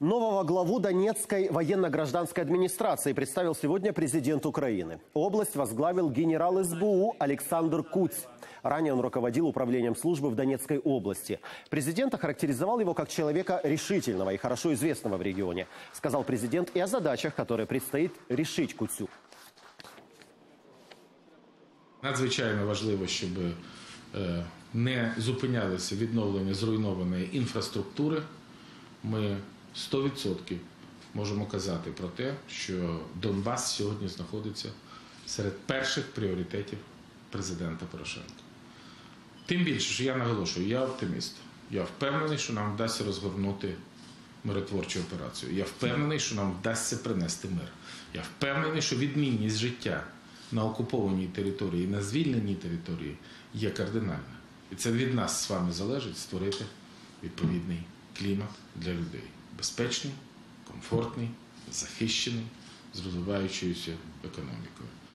Нового главу Донецкой военно-гражданской администрации представил сегодня президент Украины. Область возглавил генерал СБУ Александр Куц. Ранее он руководил управлением службы в Донецкой области. Президент охарактеризовал его как человека решительного и хорошо известного в регионе. Сказал президент и о задачах, которые предстоит решить Куцю. Надзвичайно важливо, щоб е, не зупинялося відновлення зруйнованої інфраструктури. Ми 100% можемо казати про те, що Донбас сьогодні знаходиться серед перших пріоритетів президента Порошенка. Тим більше, що я наголошую, я оптиміст. Я впевнений, що нам вдасться розгорнути миротворчу операцію. Я впевнений, що нам вдасться принести мир. Я впевнений, що відмінність життя на окупованій території на звільненій території є кардинальна. І це від нас з вами залежить створити відповідний клімат для людей. Безпечний, комфортний, захищений, з розвиваючою економікою.